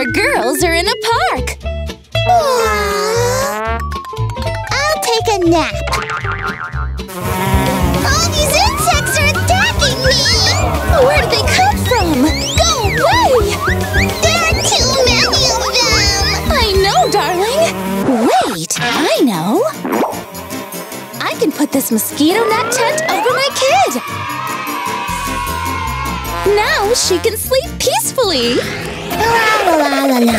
our girls are in a park. I'll take a nap. All these insects are attacking me! Where did they come from? Go away! There are too many of them! I know, darling. Wait, I know. I can put this mosquito net tent over my kid. Now she can sleep peacefully. La la la la.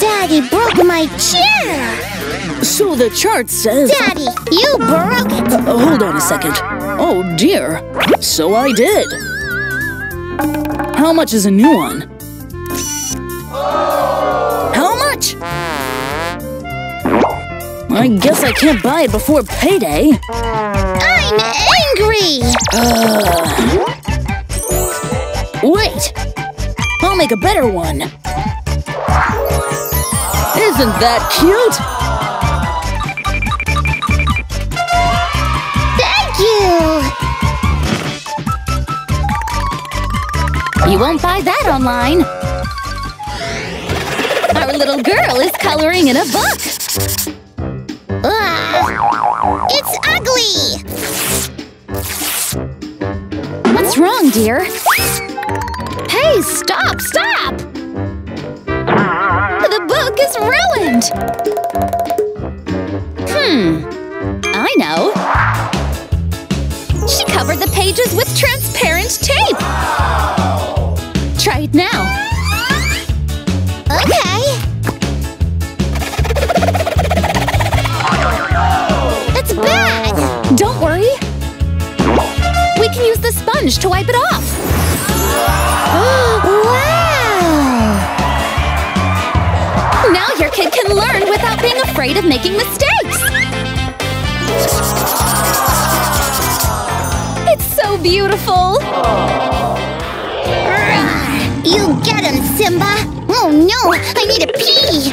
Daddy broke my chair! So the chart says. Daddy, you broke it! Uh, hold on a second. Oh dear. So I did. How much is a new one? How much? I guess I can't buy it before payday. I'm angry! Wait! I'll make a better one. Isn't that cute? Thank you! You won't buy that online. Our little girl is coloring in a book. Ah, it's ugly! What's wrong, dear? Hey, stop, stop! The book is ruined! Hmm, I know. She covered the pages with transparent tape! Try it now. Okay. It's bad! Don't worry. We can use the sponge to wipe it off. Wow! Now your kid can learn without being afraid of making mistakes. It's so beautiful. You get him, Simba! Oh no! I need to pee!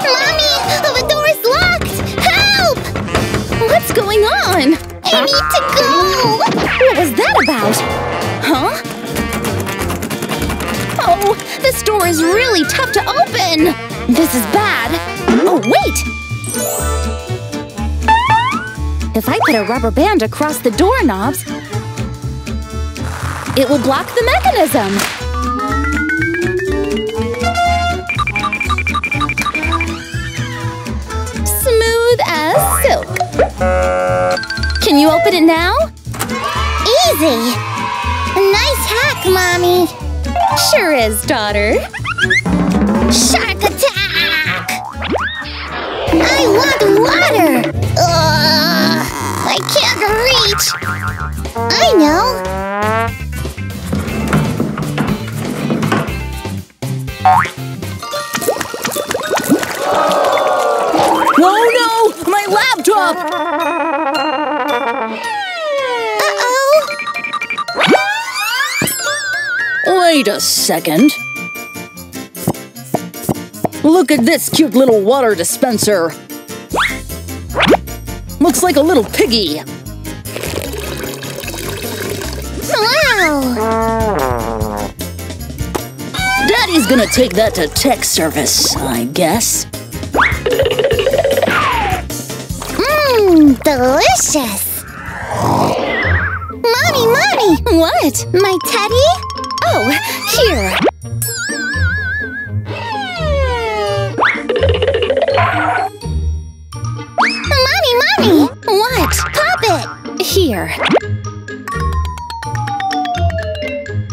Mommy! The door's locked! Help! What's going on? I need to go! What was that about? Huh? Oh, this door is really tough to open. This is bad. Oh, wait! If I put a rubber band across the doorknobs, it will block the mechanism. Smooth as silk. Can you open it now? Easy! Mommy! Sure is, daughter. Shark attack! I want water! Ugh, I can't reach! I know! Oh no! My laptop! Wait a second. Look at this cute little water dispenser. Looks like a little piggy. Wow! Daddy's gonna take that to tech service, I guess. Mmm, delicious! Mommy, Mommy! What? My teddy? Oh, here. Mommy, Mommy! What? Pop it! Here.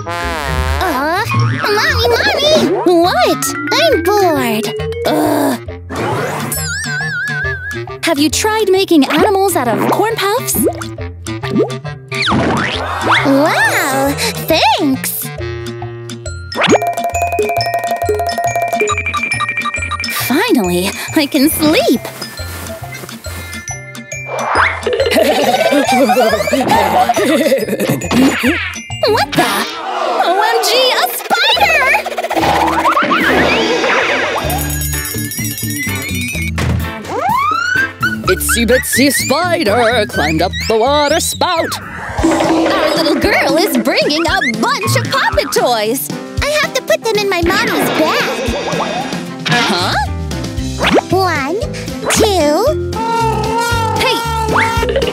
Uh, Mommy, Mommy! What? I'm bored! Ugh. Have you tried making animals out of corn puffs? Can sleep. what the? OMG, a spider! Itsy bitsy spider climbed up the water spout. Our little girl is bringing a bunch of Pop It toys! I have to put them in my mommy's bag. Huh? Two. Hey!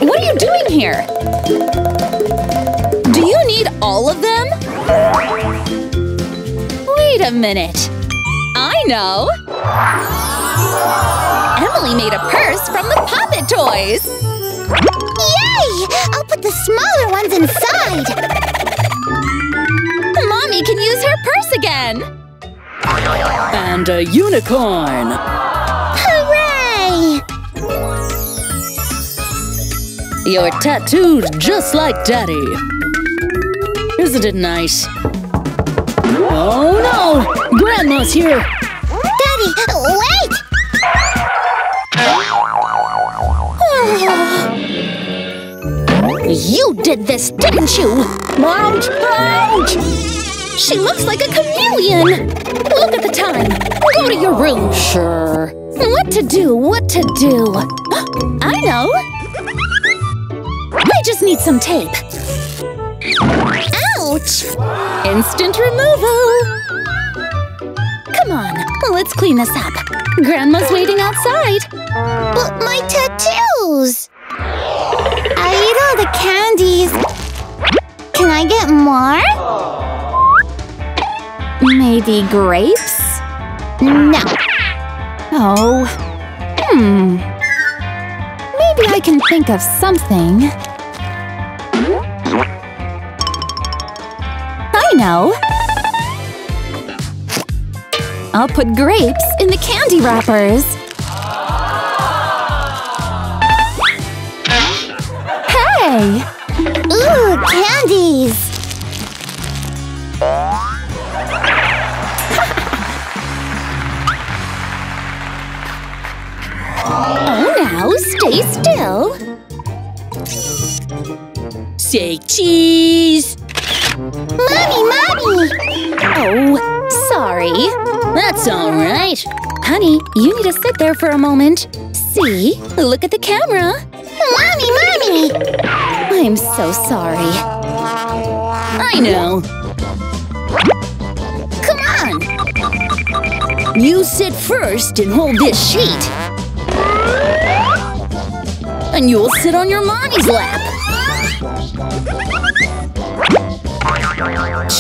What are you doing here? Do you need all of them? Wait a minute. I know! Emily made a purse from the Pop It toys! Yay! I'll put the smaller ones inside. Mommy can use her purse again! And a unicorn. You're tattooed just like Daddy. Isn't it nice? Oh no! Grandma's here! Daddy, wait! You did this, didn't you? Ouch! Ouch! She looks like a chameleon! Look at the time! Go to your room! Sure. What to do? What to do? I know! I just need some tape. Ouch! Instant removal! Come on, let's clean this up. Grandma's waiting outside. But my tattoos! I ate all the candies. Can I get more? Maybe grapes? No. Oh. Hmm. Maybe I can think of something. Know. I'll put grapes in the candy wrappers. Hey! Ooh, candies! Oh, now stay still. Say cheese! Mommy, mommy! Oh, sorry. That's alright. Honey, you need to sit there for a moment. See? Look at the camera. Mommy, mommy! I'm so sorry. I know. Come on! You sit first and hold this sheet. And you'll sit on your mommy's lap.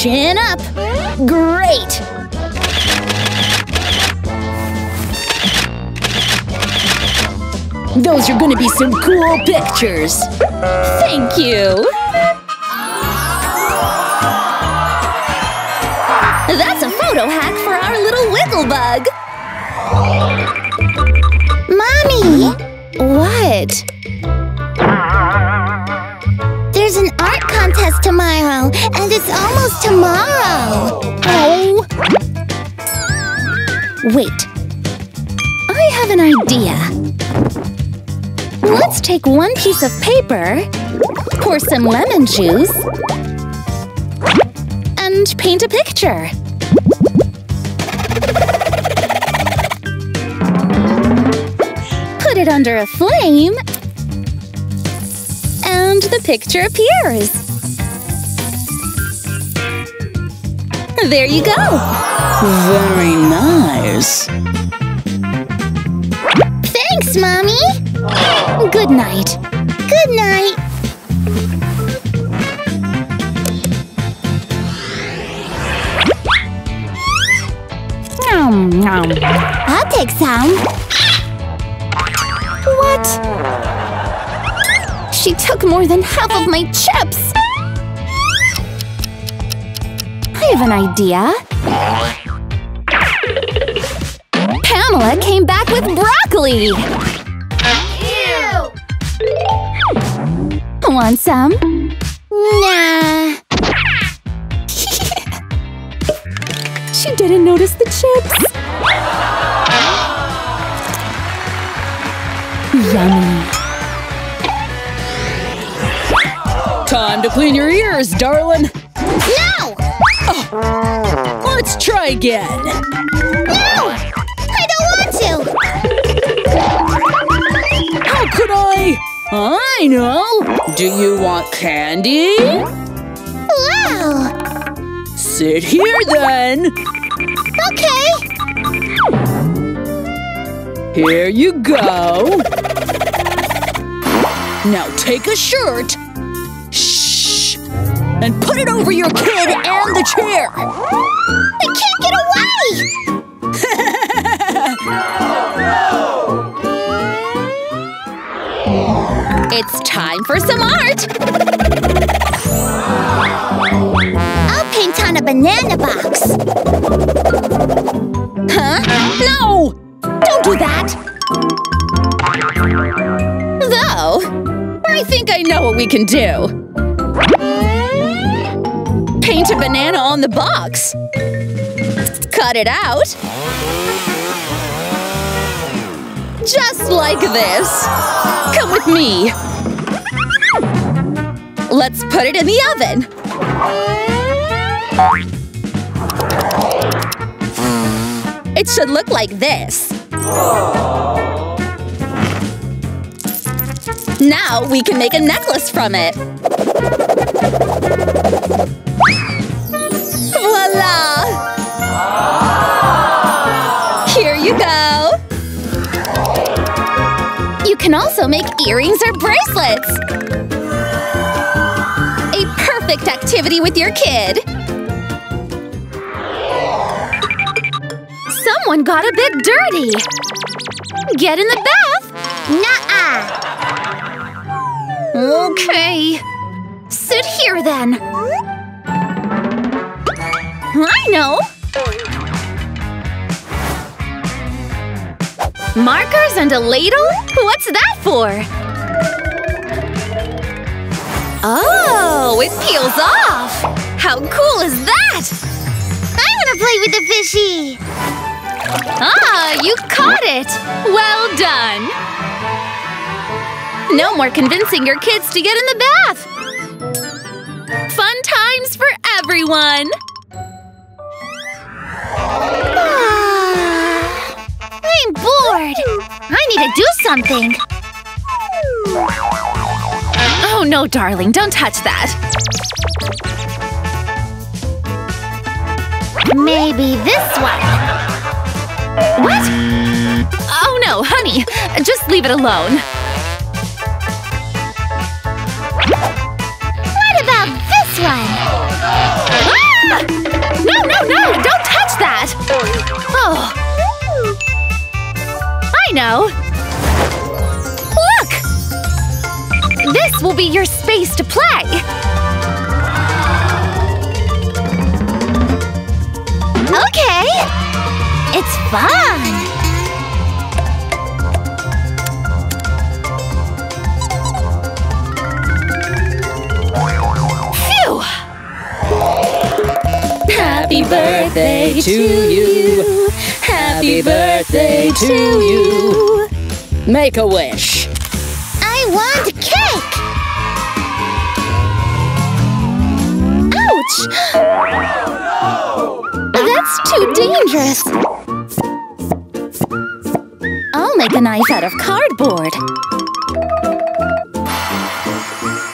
Chin up. Great. Those are gonna be some cool pictures. Thank you! That's a photo hack for our little wiggle bug! Mommy! What? Tomorrow, and it's almost tomorrow! Oh! Wait. I have an idea. Let's take one piece of paper, pour some lemon juice, and paint a picture. Put it under a flame, and the picture appears. There you go. Very nice. Thanks, Mommy! Good night. Good night! Nom, nom. I'll take some. What? She took more than half of my chips! Have an idea. Pamela came back with broccoli! Want some? Nah. She didn't notice the chips. Yummy. Time to clean your ears, darling. No! Let's try again. No! I don't want to! How could I? I know! Do you want candy? Wow! Sit here then! Okay! Here you go! Now take a shirt! And put it over your kid and the chair! I can't get away! It's time for some art! I'll paint on a banana box. Huh? No! Don't do that! Though, I think I know what we can do. On the box. Cut it out. Just like this. Come with me. Let's put it in the oven. It should look like this. Now we can make a necklace from it. Can also make earrings or bracelets. A perfect activity with your kid. Someone got a bit dirty. Get in the bath. Nuh-uh. Okay. Sit here then. I know. Markers and a ladle? What's that for? Oh, it peels off. How cool is that? I want to play with the fishy. Ah, you caught it! Well done! No more convincing your kids to get in the bath! Fun times for everyone! Bored. I need to do something. Oh no, darling, don't touch that. Maybe this one. What? Oh no, honey, just leave it alone. What about this one? Ah! No, no, no! Don't touch that! Oh. I know! Look! This will be your space to play! Okay. It's fun. Phew! Happy birthday to you! Happy birthday to you! Make a wish! I want cake. Ouch! That's too dangerous! I'll make a knife out of cardboard.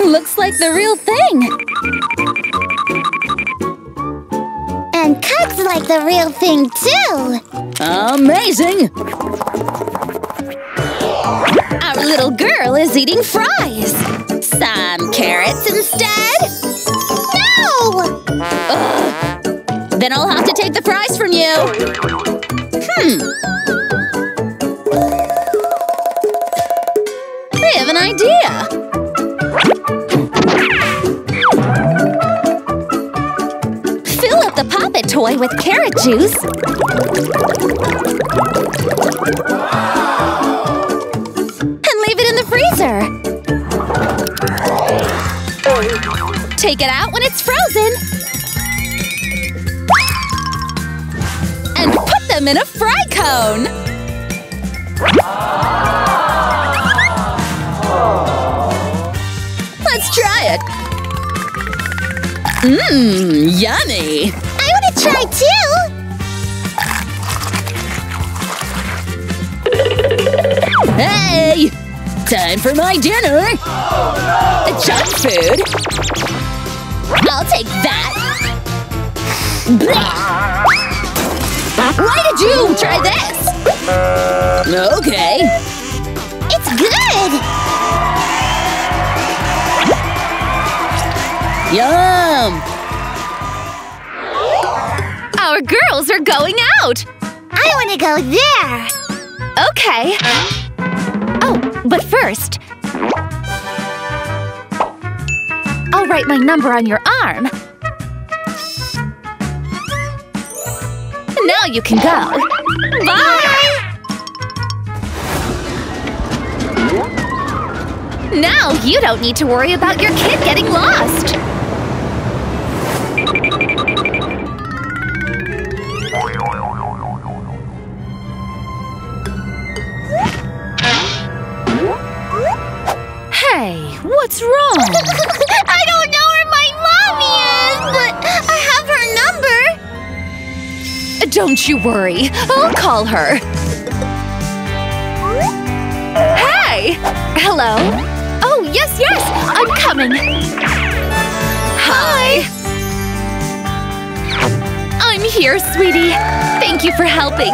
Looks like the real thing! And cuts like the real thing too. Amazing! Our little girl is eating fries! Some carrots instead? No! Then I'll have to take the fries from you! Hmm. I have an idea! Fill up the Pop It toy with carrot juice. Take it out when it's frozen. And put them in a fry cone. Let's try it. Mmm, yummy. I want to try too. Hey! Time for my dinner! Junk food? I'll take that! Why did you try this? Okay. It's good! Yum! Our girls are going out! I want to go there! Okay. Oh, but first… I'll write my number on your arm. Now you can go. Bye! Now you don't need to worry about your kid getting lost. Hey, what's wrong? Don't you worry, I'll call her. Hey! Hello? Oh, yes, yes, I'm coming. Hi! I'm here, sweetie. Thank you for helping.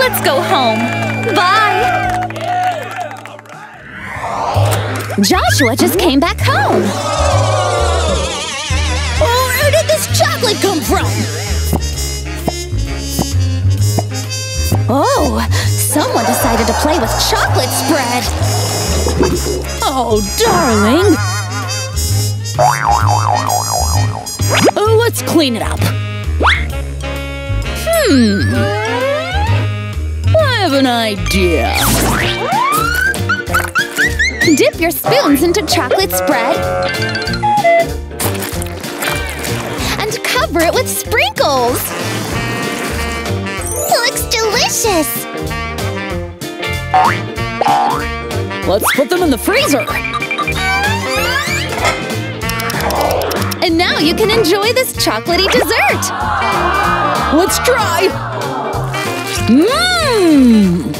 Let's go home. Bye! Joshua just came back home. Oh, someone decided to play with chocolate spread. Oh, darling! Oh, let's clean it up. Hmm. I have an idea. Dip your spoons into chocolate spread cover it with sprinkles. Looks delicious! Let's put them in the freezer. And now you can enjoy this chocolatey dessert. Let's try. Mmm.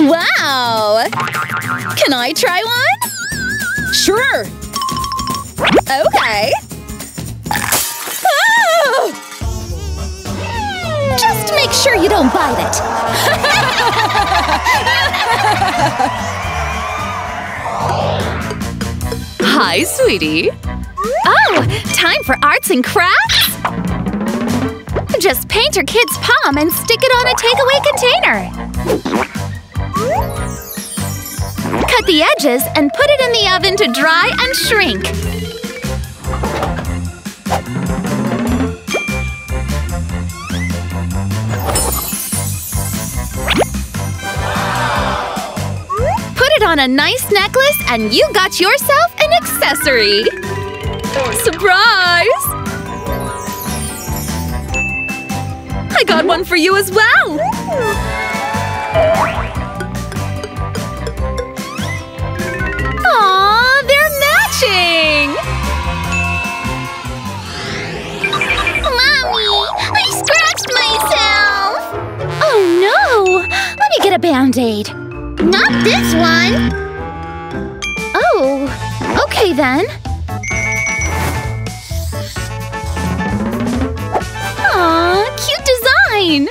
Wow! Can I try one? Sure. Okay. Ah! Just make sure you don't bite it. Hi, sweetie. Oh, time for arts and crafts? Just paint your kid's palm and stick it on a takeaway container. Cut the edges and put it in the oven to dry and shrink. Put it on a nice necklace and you got yourself an accessory! Surprise! I got one for you as well! Aw, they're matching! Me get a band-aid. Not this one! Oh, okay then. Aw, cute design!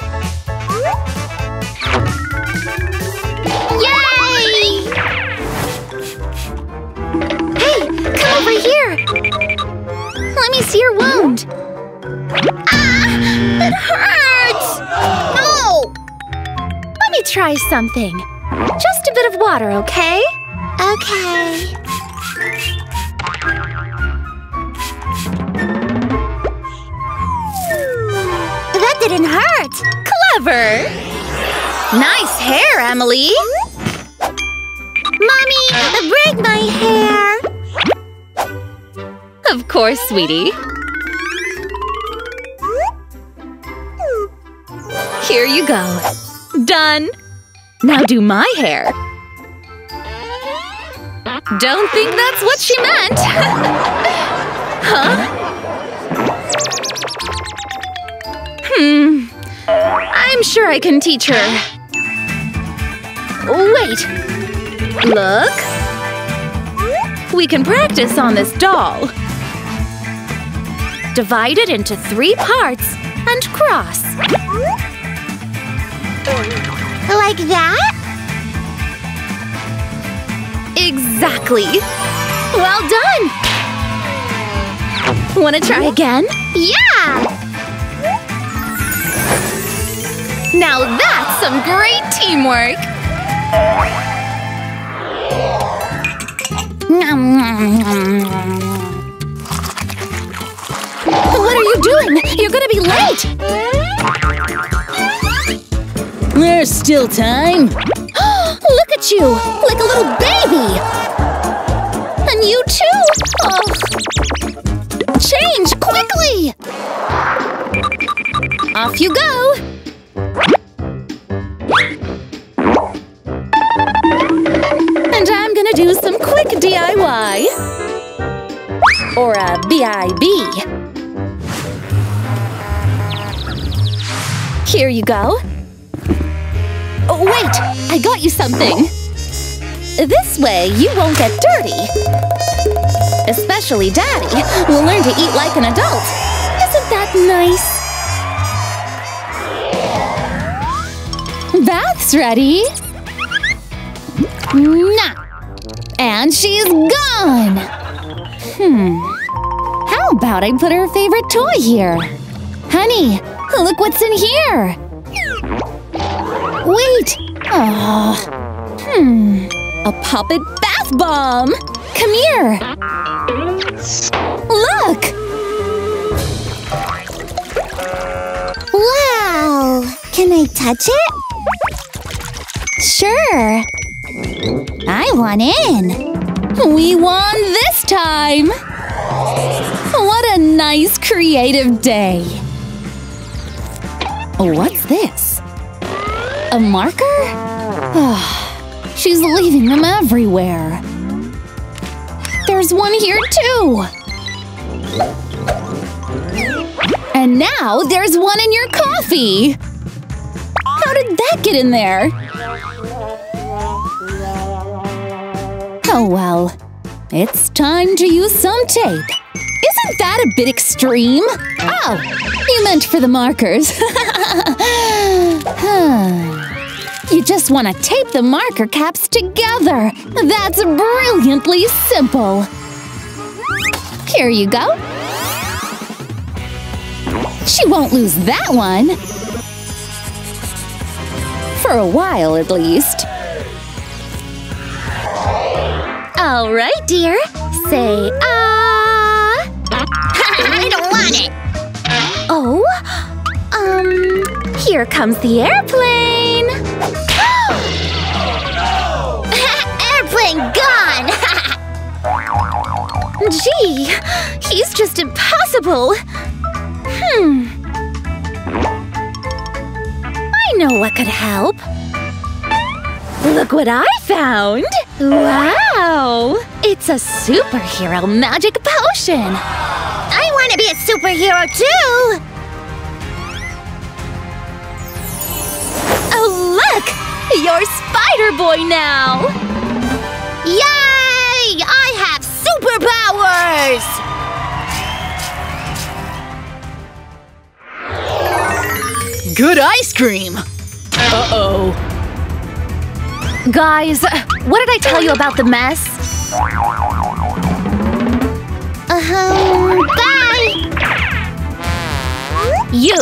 Yay! Hey, come over here! Let me see your wound. Try something. Just a bit of water, okay? Okay. That didn't hurt! Clever! Nice hair, Emily! Mommy, break my hair! Of course, sweetie. Here you go. Done! Now do my hair. Don't think that's what she meant! huh? Hmm. I'm sure I can teach her. Wait! Look! We can practice on this doll. Divide it into three parts and cross. Like that? Exactly! Well done! Wanna try again? Yeah! Now that's some great teamwork! What are you doing? You're gonna be late! There's still time. Look at you! Like a little baby! And you too! Oh. Change quickly! Off you go! And I'm gonna do some quick DIY. Or a BIB. Here you go. Something! This way, you won't get dirty. Especially Daddy will learn to eat like an adult. Isn't that nice? Bath's ready. Nah. And she's gone! Hmm. How about I put her favorite toy here? Honey, look what's in here! Wait! Oh. Hmm. A puppet bath bomb! Come here! Look! Wow! Can I touch it? Sure! I want in. We won this time! What a nice creative day! What's this? A marker? She's leaving them everywhere. There's one here too! And now there's one in your coffee! How did that get in there? Oh well. It's time to use some tape. Isn't that a bit extreme? Oh, you meant for the markers. you just want to tape the marker caps together. That's brilliantly simple. Here you go. She won't lose that one. For a while, at least. All right, dear. Say ah. I don't want it. Oh, here comes the airplane. Airplane gone. Gee, he's just impossible. Hmm. I know what could help. Look what I found! Wow! It's a superhero magic potion! I want to be a superhero too. You're Spider Boy now! Yay! I have superpowers. Good ice cream. Uh-oh. Guys, what did I tell you about the mess? Um, bye. You!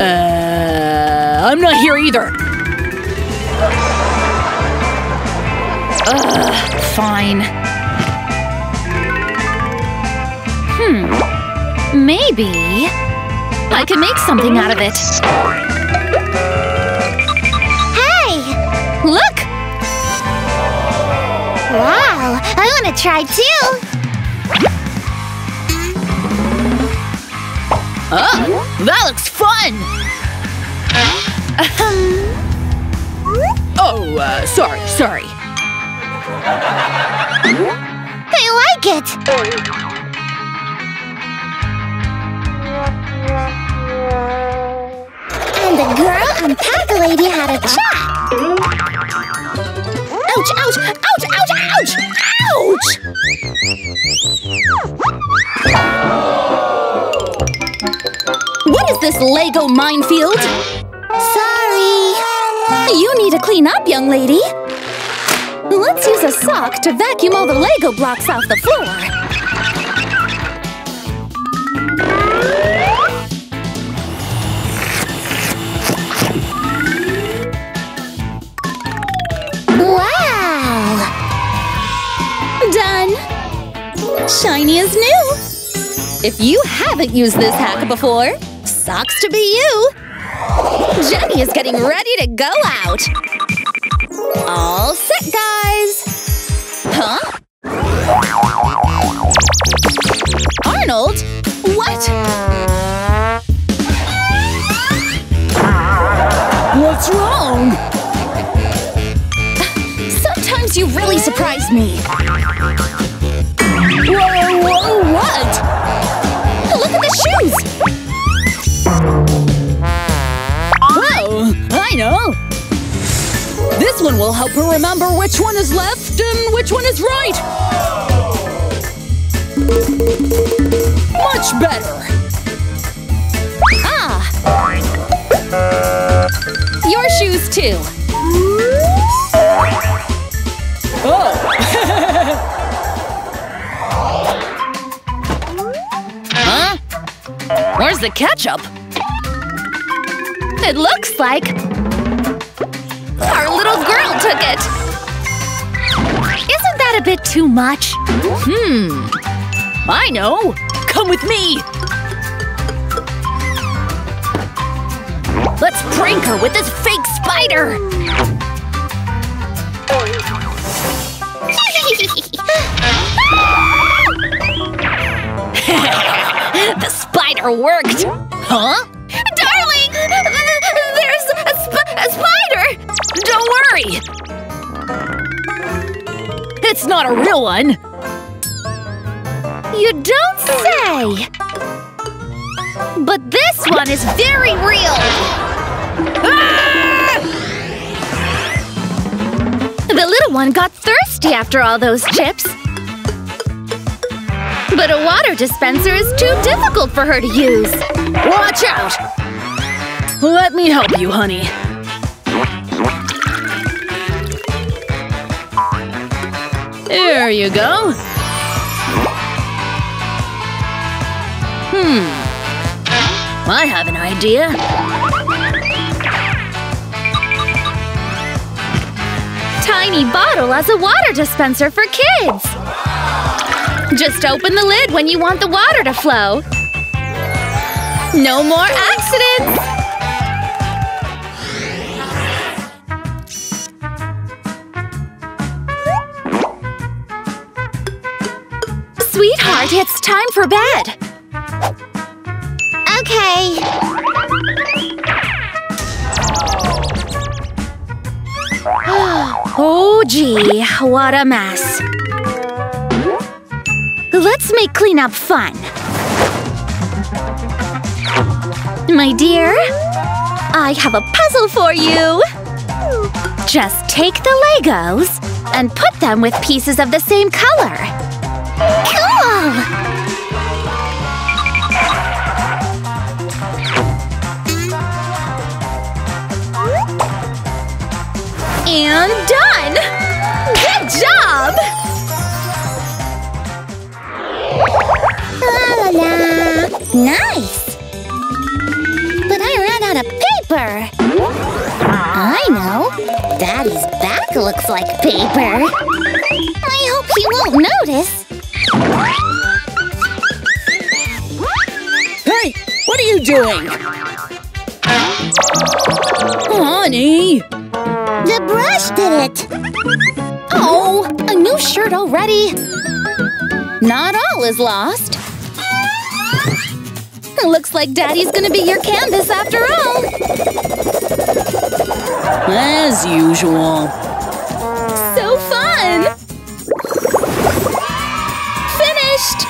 Uh, I'm not here either. Fine. Hmm. Maybe I can make something out of it. Hey! Look! Wow! I want to try too. Oh, that looks fun. Oh, uh, sorry, sorry. I like it. And the girl and Pack Lady had a chat. Ouch, ouch, ouch, ouch, ouch! Ouch! What is this Lego minefield? Sorry. You need to clean up, young lady. Let's use a sock to vacuum all the Lego blocks off the floor. Wow. Done. Shiny as new. If you haven't used this hack before, sucks to be you. Jenny is getting ready to go out. All set, guys. Huh? Arnold? What? What's wrong? Sometimes you really surprise me. Whoa, whoa, what? Look at the shoes! Oh, I know. This one will help her remember which one is left and which one is right. Much better. Ah! Your shoes, too. Oh, Huh? Where's the ketchup? It looks like our little girl took it. Isn't that a bit too much? hmm. I know. Come with me. Let's prank her with this fake spider. the spider worked. Huh? Darling, there's a, sp- a spider. Don't worry. It's not a real one. You don't say! But this one is very real! Ah! The little one got thirsty after all those chips. But a water dispenser is too difficult for her to use. Watch out. Let me help you, honey. There you go. Hmm. I have an idea. Tiny bottle as a water dispenser for kids! Just open the lid when you want the water to flow. No more accidents! Sweetheart, it's time for bed. Okay. Oh gee, what a mess. Let's make cleanup fun. My dear, I have a puzzle for you. Just take the Legos and put them with pieces of the same color. And done! Good job! La la la. Nice. But I ran out of paper. I know. Daddy's back looks like paper. I hope he won't notice. Doing? Honey! The brush did it. Oh, a new shirt already. Not all is lost. Looks like Daddy's gonna be your canvas after all. As usual. So fun! Finished!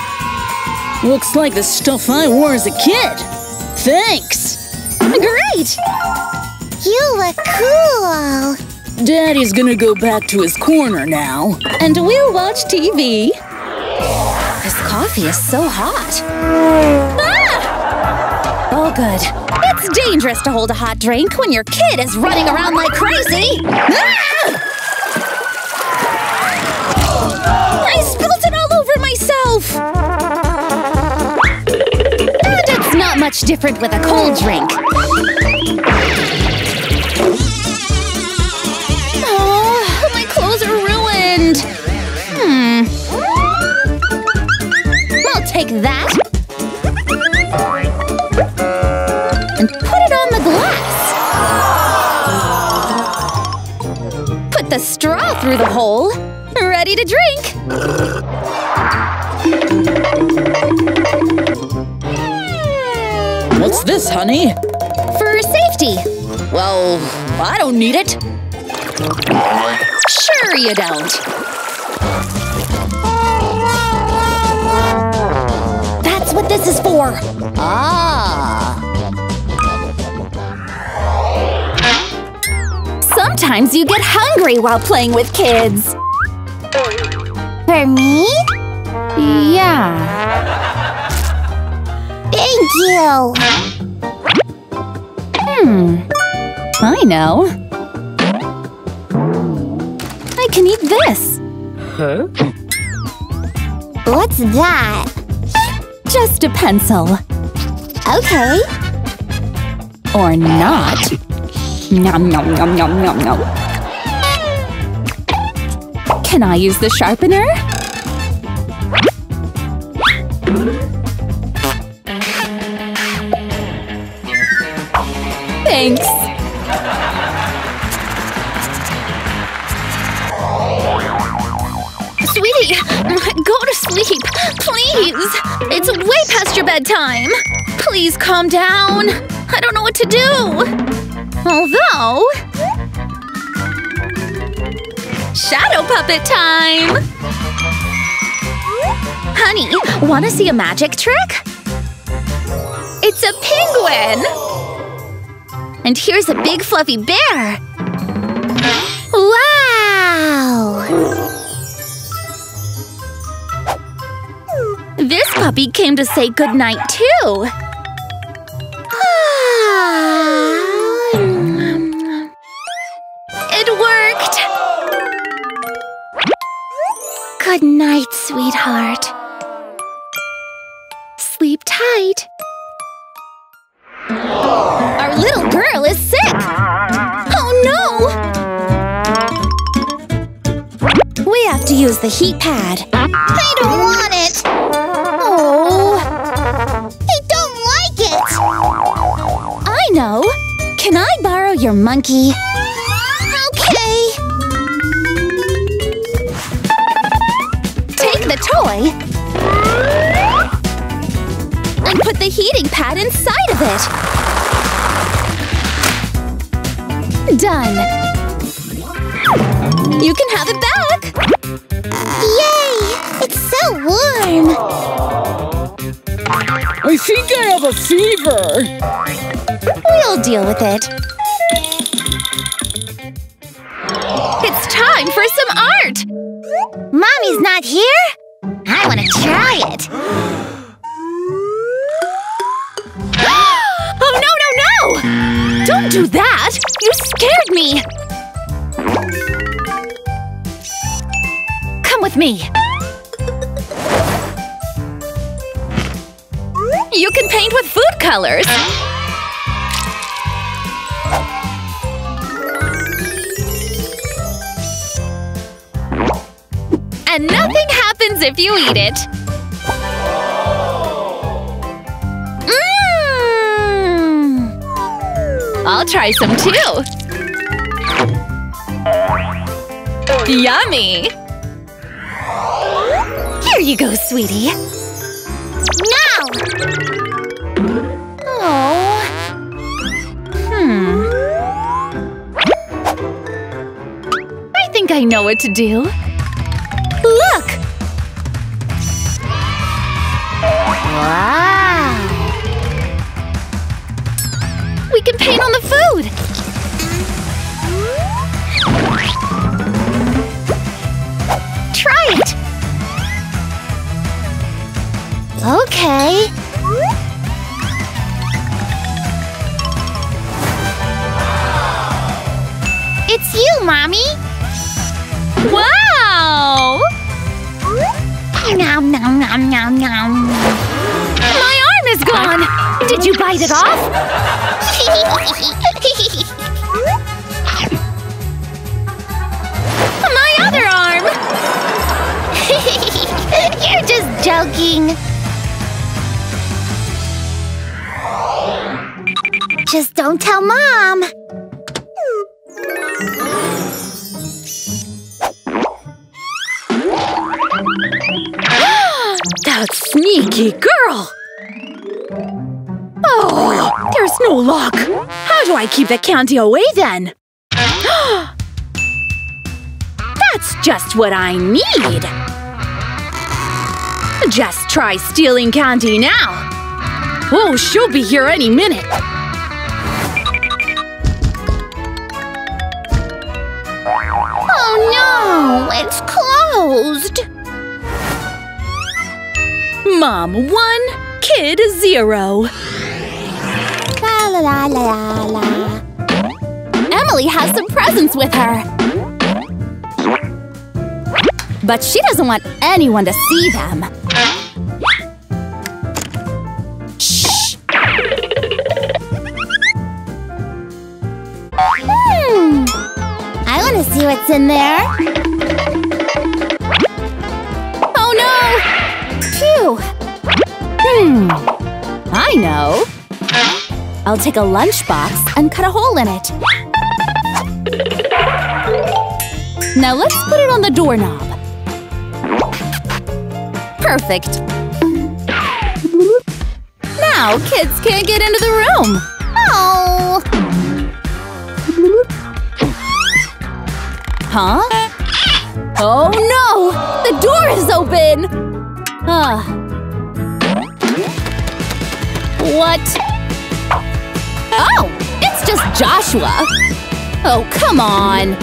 Looks like the stuff I wore as a kid. Thanks! Great! You look cool. Daddy's gonna go back to his corner now. And we'll watch TV. This coffee is so hot. Ah! Oh, good. It's dangerous to hold a hot drink when your kid is running around like crazy. Ah! I spilled it all over myself! Much different with a cold drink. Oh, my clothes are ruined! Hmm. I'll take that. And put it on the glass. Put the straw through the hole. This, honey? For safety. Well, I don't need it. Sure you don't. That's what this is for. Ah. Sometimes you get hungry while playing with kids. For me? Yeah. Thank you. Hmm. I know. I can eat this. Huh? What's that? Just a pencil. Okay. Or not. Nom nom nom nom nom nom. Can I use the sharpener? Bedtime. Please calm down. I don't know what to do. Although… Shadow puppet time! Honey, wanna see a magic trick? It's a penguin! And here's a big fluffy bear! Puppy came to say goodnight too! Ah. It worked! Good night, sweetheart. Sleep tight. Our little girl is sick! Oh no! We have to use the heat pad. I don't want it! Monkey? Okay! Take the toy and put the heating pad inside of it. Done. You can have it back. Yay! It's so warm! I think I have a fever. We'll deal with it. Time for some art. Mommy's not here? I want to try it! Eat it. Mmm! I'll try some too. Yummy! Here you go, sweetie. No! Oh. Hmm. I think I know what to do. Wow! We can paint on the food! Try it! Okay. It's you, Mommy! Wow! Nom nom nom nom nom. Is gone! Did you bite it off? My other arm! You're just joking. Just don't tell Mom. That sneaky girl! Oh, there's no lock. How do I keep the candy away then? That's just what I need. Just try stealing candy now. Oh, she'll be here any minute. Oh no, it's closed. Mom one, kid zero. La la la. Emily has some presents with her. But she doesn't want anyone to see them. Shh! Hmm. I want to see what's in there. I'll take a lunchbox and cut a hole in it. Now let's put it on the doorknob. Perfect. Now kids can't get into the room. Oh. Huh? Oh no! The door is open! Ah. What? Oh! It's just Joshua! Oh, come on!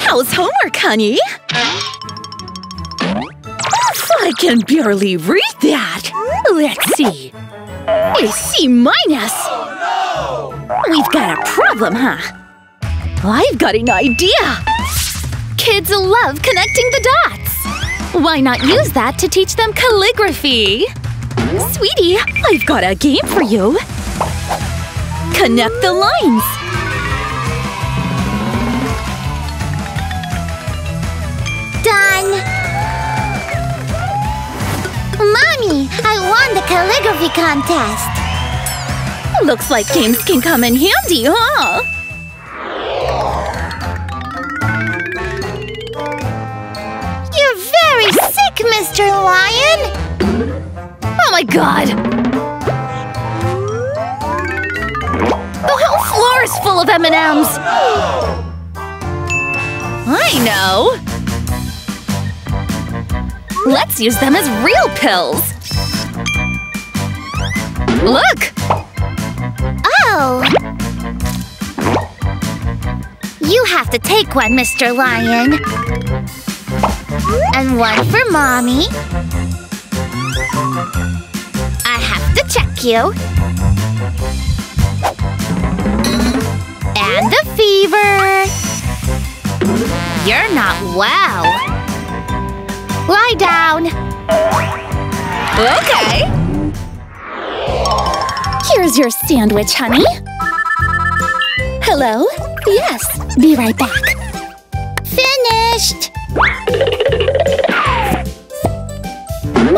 How's homework, honey? I can barely read that! Let's see. A C minus! Oh, no! We've got a problem, huh? I've got an idea! Kids love connecting the dots! Why not use that to teach them calligraphy? Sweetie, I've got a game for you! Connect the lines! Done. Mommy, I won the calligraphy contest. Looks like games can come in handy, huh? You're very sick, Mr. Lion. Oh my god! The whole floor is full of M&Ms! I know! Let's use them as real pills! Look! Oh. You have to take one, Mr. Lion. And one for Mommy. I have to check you. And the fever. You're not well. Lie down. Okay! Here's your sandwich, honey. Hello? Yes, be right back.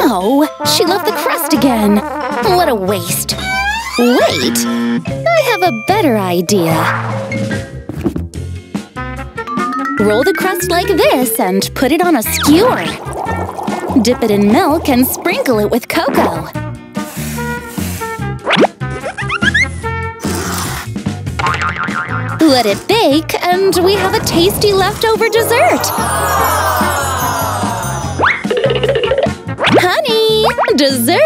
No, she left the crust again. What a waste. Wait, I have a better idea. Roll the crust like this and put it on a skewer. Dip it in milk and sprinkle it with cocoa. Let it bake, and we have a tasty leftover dessert. Dessert!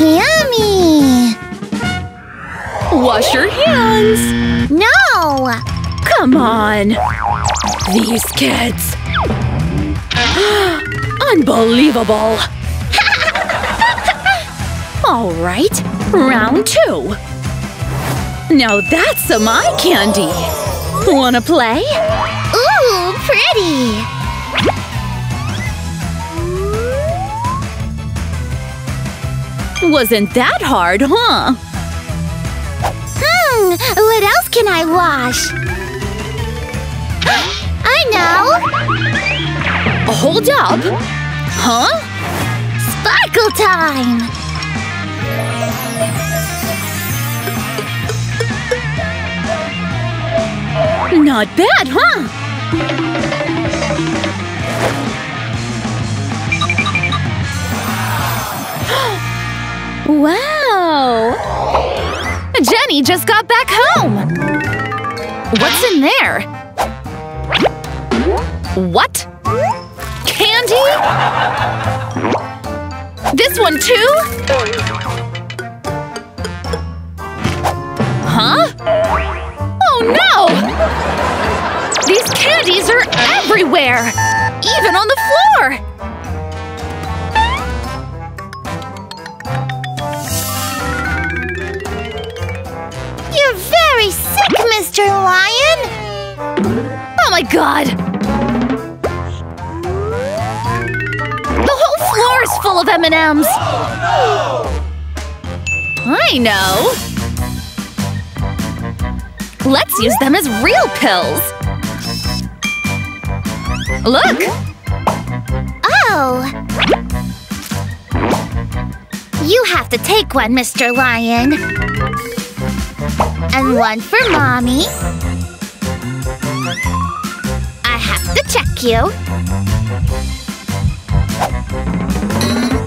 Yummy. Wash your hands! No! Come on! These kids! Unbelievable! All right, round two. Now that's some eye candy. Wanna play? Pretty! Wasn't that hard, huh? Hmm, what else can I wash? I know! Hold up! Huh? Sparkle time! Not bad, huh? Wow! Jenny just got back home! What's in there? What? Candy? This one too? Huh? Oh no! These candies are everywhere! Even on the floor! You're very sick, Mr. Lion! Oh my god! The whole floor is full of M&Ms! I know! Let's use them as real pills! Look! Oh! You have to take one, Mr. Lion. And one for Mommy. I have to check you.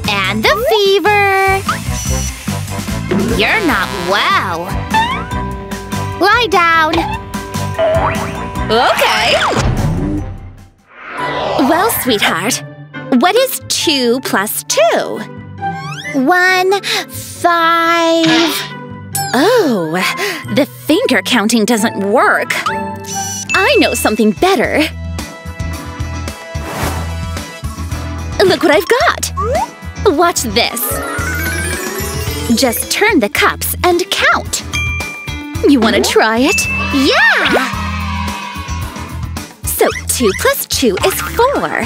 And the fever. You're not well. Lie down. Okay! Well, sweetheart, what is two plus two? One, five. Oh, the finger counting doesn't work. I know something better. Look what I've got! Watch this. Just turn the cups and count. You want to try it? Yeah! So 2 plus 2 is 4.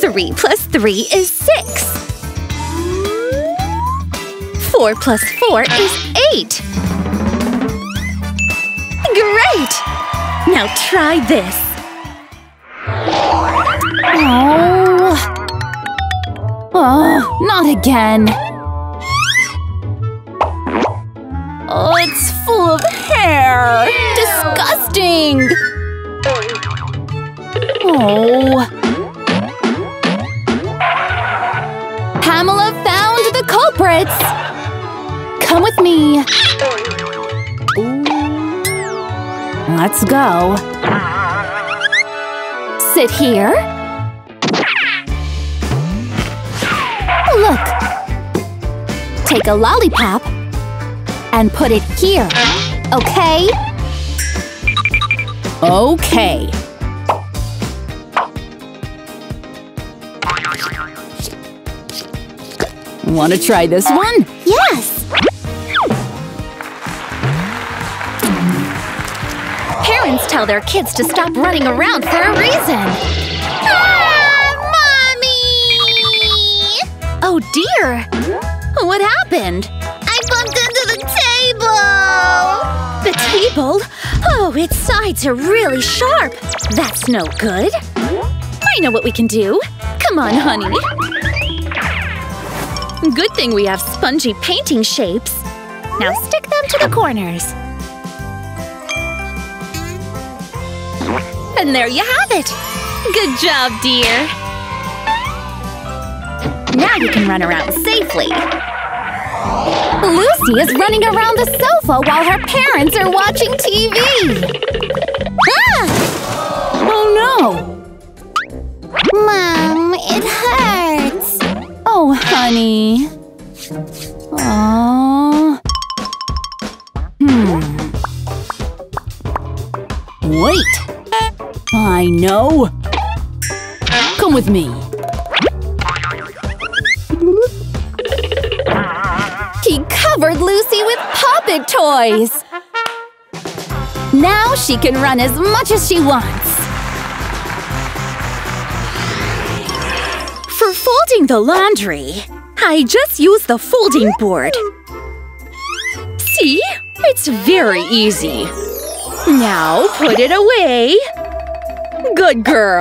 Three plus three is six. Four plus four is eight. Great! Now try this. Oh. Oh, not again. Oh, it's full of hair. Disgusting. Oh. Pamela found the culprits! Come with me! Let's go. Sit here. Look! Take a lollipop and put it here, okay? Okay. Want to try this one? Yes! Parents tell their kids to stop running around for a reason. Ah, Mommy! Oh dear! What happened? Table? Oh, its sides are really sharp. That's no good. I know what we can do. Come on, honey. Good thing we have spongy painting shapes. Now stick them to the corners. And there you have it! Good job, dear! Now you can run around safely. Lucy is running around the sofa while her parents are watching TV! Ah! Oh no! Mom, it hurts. Oh, honey. Aww. Hmm. Wait. I know. Come with me. Covered Lucy with puppet toys! Now she can run as much as she wants. For folding the laundry, I just use the folding board. See? It's very easy. Now put it away. Good girl.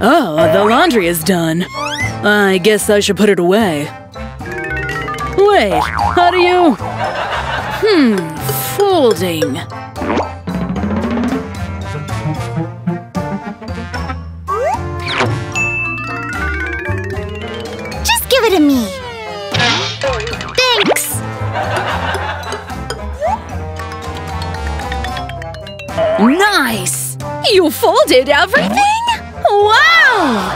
Oh, the laundry is done. I guess I should put it away. Wait, how do you… Hmm, folding. Just give it to me. Thanks. Nice! You folded everything? Wow!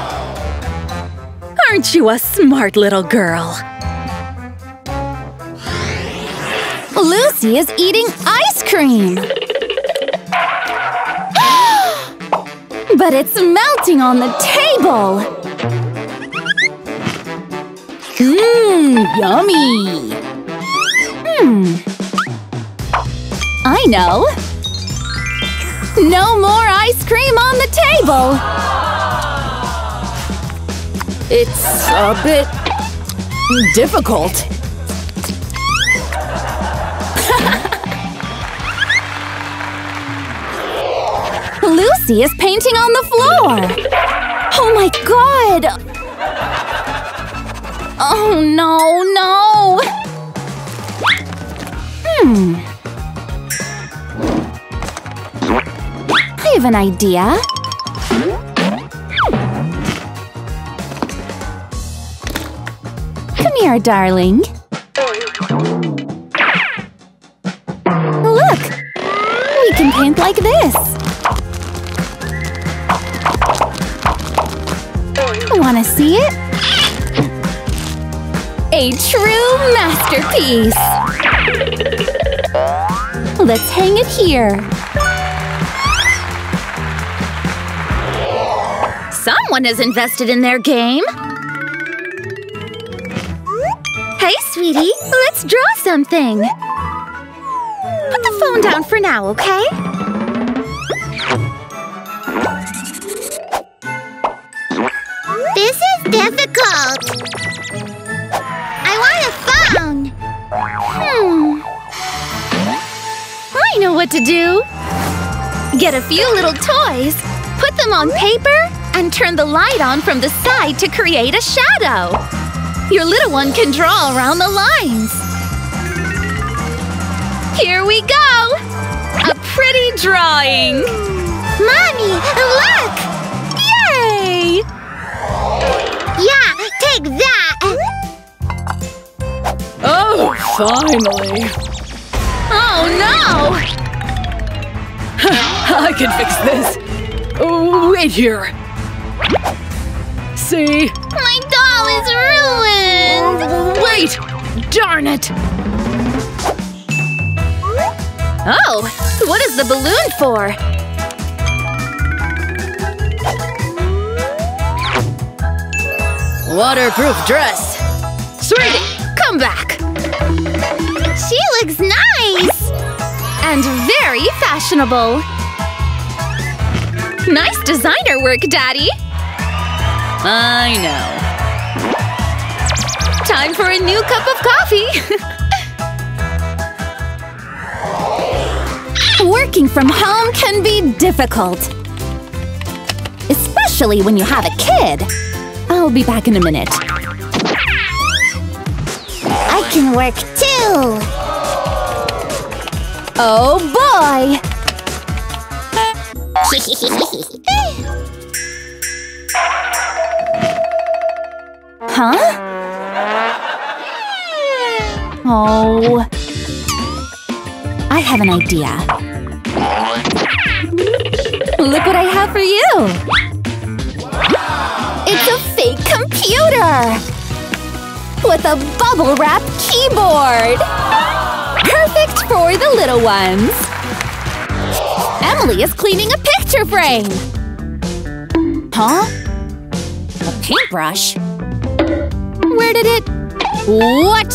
Aren't you a smart little girl? Lucy is eating ice cream! but it's melting on the table! Mmm, yummy! Hmm. I know! No more ice cream on the table! It's a bit… difficult. Lucy is painting on the floor! Oh my god! Oh no, no! Hmm. I have an idea. Come here, darling. Masterpiece! Let's hang it here. Someone is invested in their game. Hey, sweetie, let's draw something. Put the phone down for now, okay? Get a few little toys, put them on paper, and turn the light on from the side to create a shadow. Your little one can draw around the lines. Here we go! A pretty drawing! Mommy, look! Yay! Yeah, take that. Oh, finally! Oh no! I can fix this! Oh, wait here! See? My doll is ruined. Wait! Darn it! Oh, what is the balloon for? Waterproof dress! Sweetie, come back! She looks nice. And very fashionable! Nice designer work, Daddy! I know. Time for a new cup of coffee! Working from home can be difficult. Especially when you have a kid. I'll be back in a minute. I can work too. Oh boy! Huh? Oh. I have an idea. Look what I have for you! It's a fake computer! With a bubble wrap keyboard! Perfect for the little ones! Emily is cleaning a picture frame! Huh? A paintbrush? Where did it… What?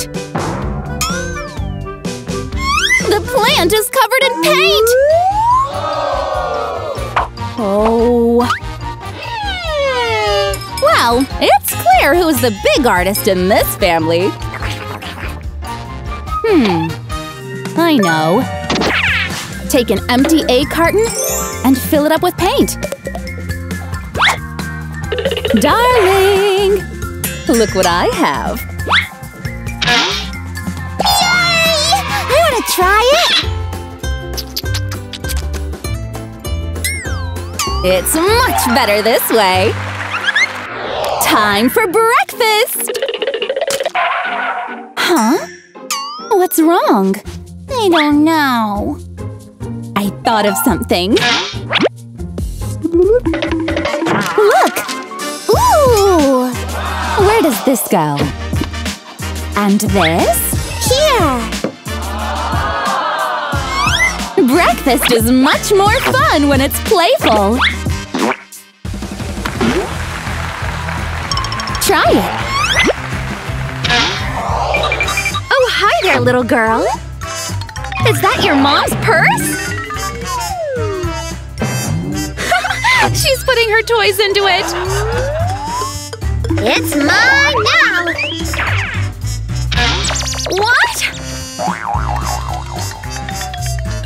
The plant is covered in paint! Oh… Well, it's clear who's the big artist in this family. Hmm… I know. Take an empty egg carton and fill it up with paint. Darling! Look what I have. Yay! I want to try it! It's much better this way. Time for breakfast! Huh? What's wrong? I don't know. I thought of something. Look! Ooh! Where does this go? And this? Here! Breakfast is much more fun when it's playful. Try it. Oh, hi there, little girl. Is that your mom's purse? She's putting her toys into it. It's mine now! What?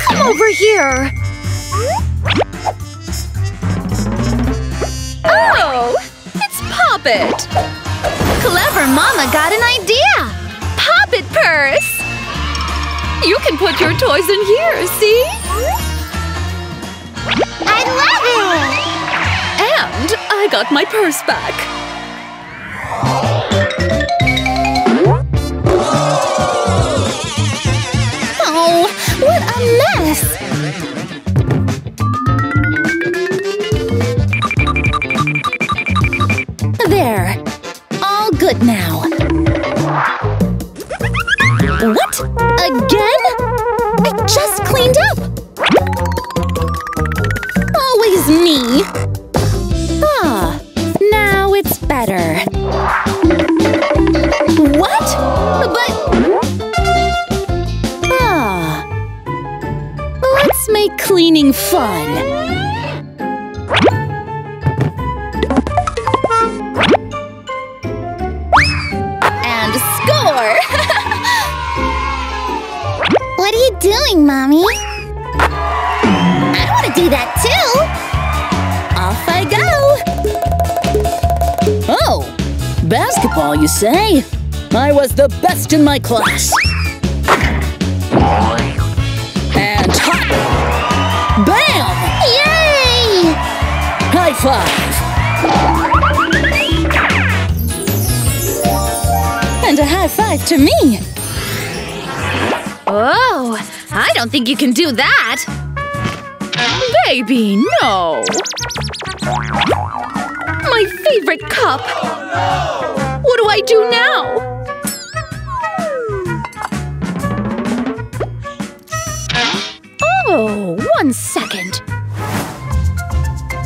Come over here. Oh, it's Pop It. Clever mama got an idea. Pop It purse. You can put your toys in here, see? I love it! And I got my purse back. Oh, what a mess! Was the best in my class. And! Bam! Yay! High five! And a high five to me! Oh, I don't think you can do that! Baby, no! My favorite cup! What do I do now?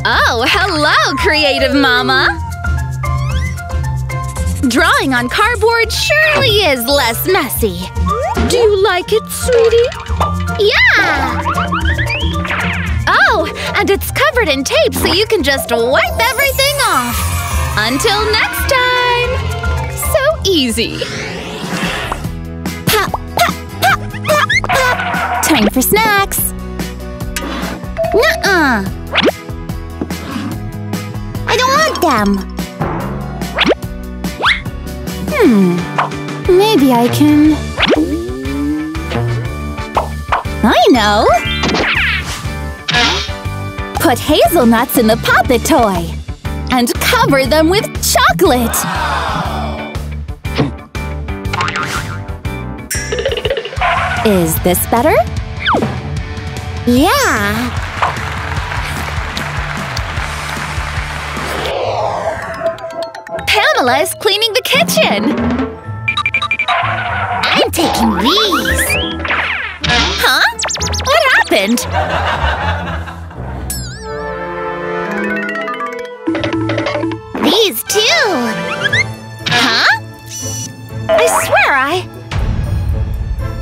Oh, hello, creative mama! Drawing on cardboard surely is less messy. Do you like it, sweetie? Yeah! Oh, and it's covered in tape so you can just wipe everything off. Until next time! So easy. Pop, pop, pop, pop, pop! Time for snacks. Nuh-uh! I don't want them! Hmm. Maybe I can… I know! Put hazelnuts in the Pop It toy. And cover them with chocolate! Is this better? Yeah! Is cleaning the kitchen! I'm taking these. Huh? What happened? These too. Huh? I swear I…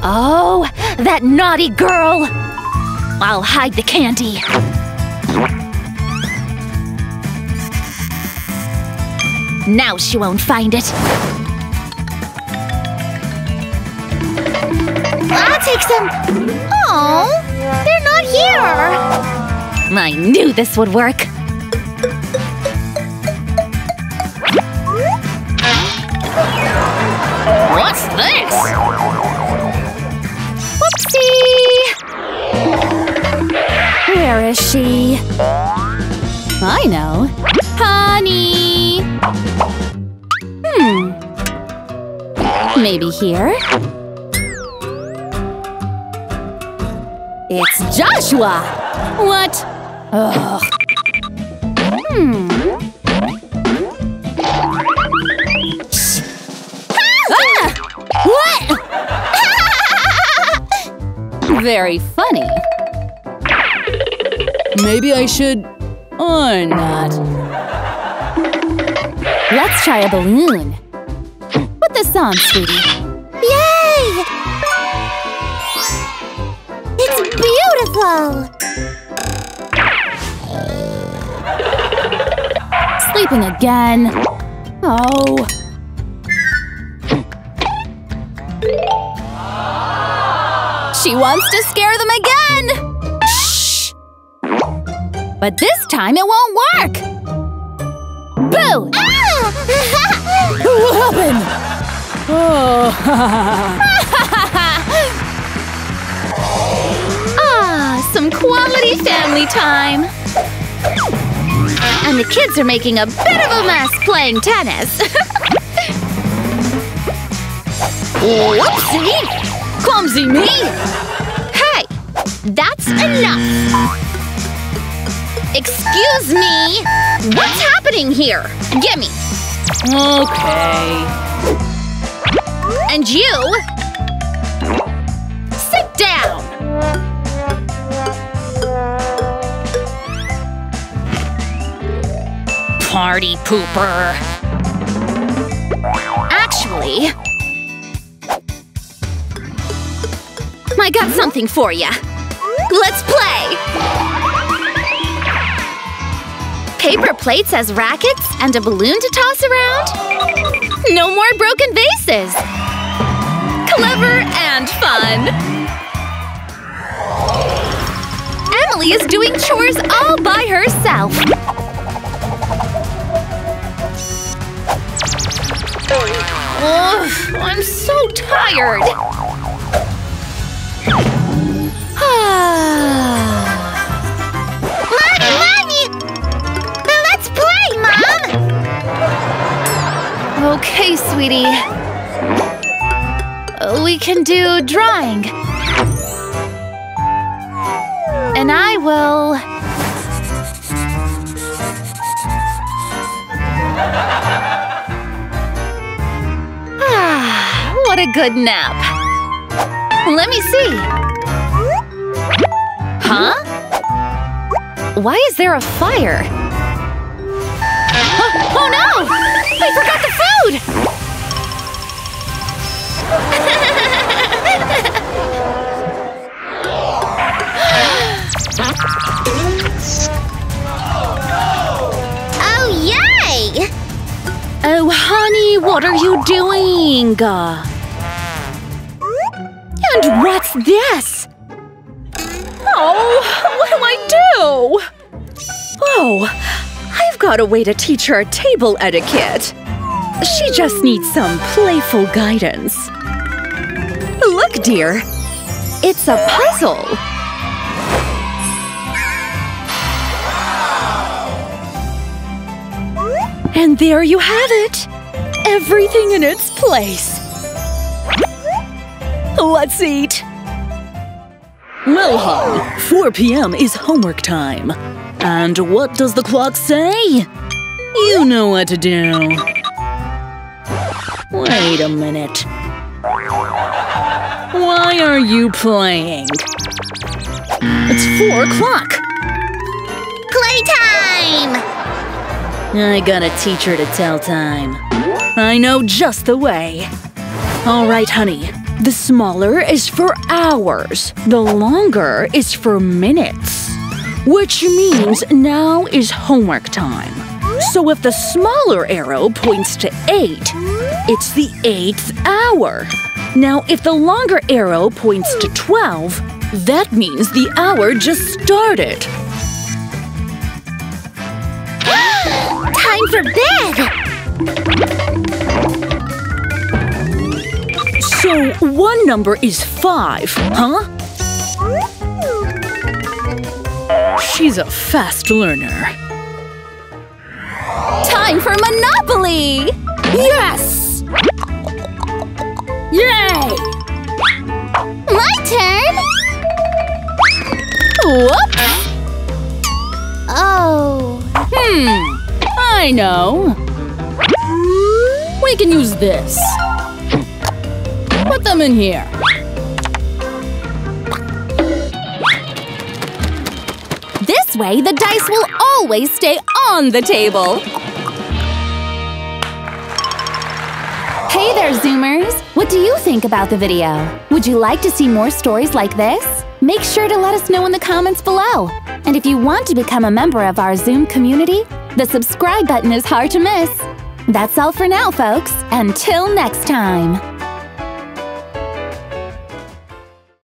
Oh, that naughty girl! I'll hide the candy. Now she won't find it. I'll take some. Oh, they're not here. I knew this would work. What's this? Whoopsie! Where is she? I know. Honey! Maybe here? It's Joshua! What? Ugh. Hmm. Ah! What? Very funny. Maybe I should. Or not. Let's try a balloon. This on, sweetie. Yay! It's beautiful. Sleeping again. Oh. She wants to scare them again! Shh! But this time it won't work! Boo! Ah! What happened? Oh, Ah, some quality family time! And the kids are making a bit of a mess playing tennis. Whoopsie! Clumsy me! Hey, that's enough! Excuse me! What's happening here? Gimme! okay. And you? Sit down! Party pooper! Actually, I got something for ya. Let's play! Paper plates as rackets and a balloon to toss around? No more broken vases! Clever and fun! Emily is doing chores all by herself! Ugh, I'm so tired! Ah. Mommy, mommy! Let's play, Mom! okay, sweetie. We can do drawing. And I will… Ah, what a good nap. Let me see. Huh? Why is there a fire? Oh, oh no! I forgot the food! Oh, yay! Oh, honey, what are you doing? And what's this? Oh, what do I do? Oh, I've got a way to teach her table etiquette. She just needs some playful guidance. Look, dear. It's a puzzle. And there you have it! Everything in its place. Let's eat! Well, hon, 4 p.m. is homework time. And what does the clock say? You know what to do. Wait a minute. Why are you playing? It's four o'clock. Playtime! I gotta teach her to tell time. I know just the way. All right, honey. The smaller is for hours. The longer is for minutes. Which means now is homework time. So if the smaller arrow points to 8, it's the 8th hour. Now if the longer arrow points to 12, that means the hour just started. Time for bed! So one number is 5, huh? She's a fast learner. Time for Monopoly! Yes! Yay! My turn! Whoops! Oh. I know. We can use this. Put them in here. This way, the dice will always stay on the table. Hey there, Zoomers! What do you think about the video? Would you like to see more stories like this? Make sure to let us know in the comments below. And if you want to become a member of our Zoom community, the subscribe button is hard to miss. That's all for now, folks. Until next time.